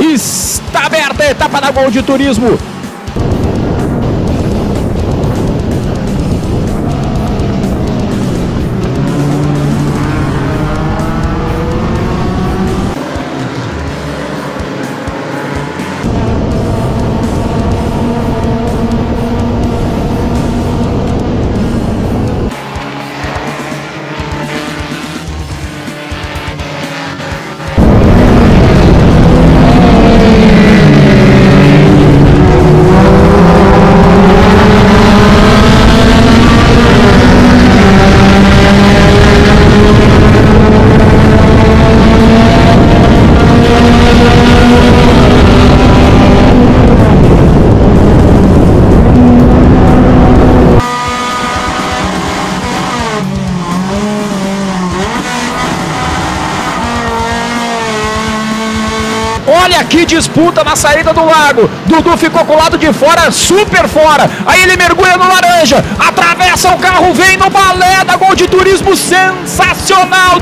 Está aberta a etapa da Gol de Turismo. Olha que disputa na saída do lago. Dudu ficou com o lado de fora, super fora. Aí ele mergulha no laranja, atravessa o carro, vem no balé da Gol de Turismo sensacional.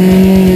Hey.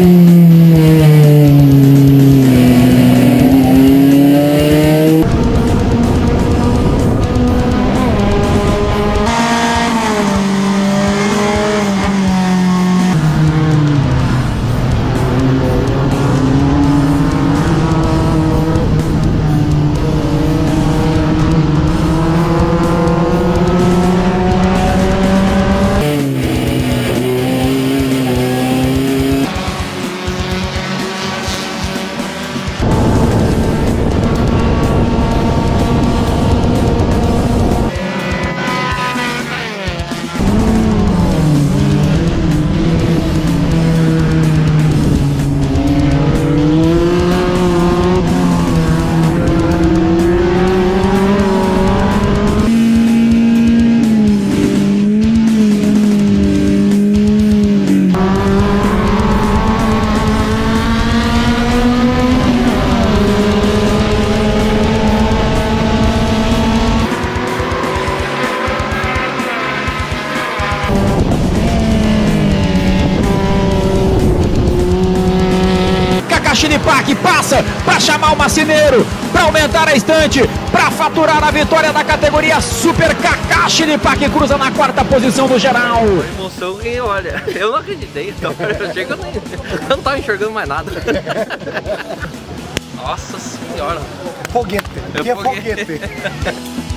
Chinipac passa para chamar o Macineiro, para aumentar a estante, para faturar a vitória da categoria Super Kaká. Chinipac cruza na quarta posição do geral. A emoção quem olha. Eu não acreditei, então eu achei que eu, nem, eu não tava enxergando mais nada. Nossa senhora. Foguete. Que é foguete. foguete.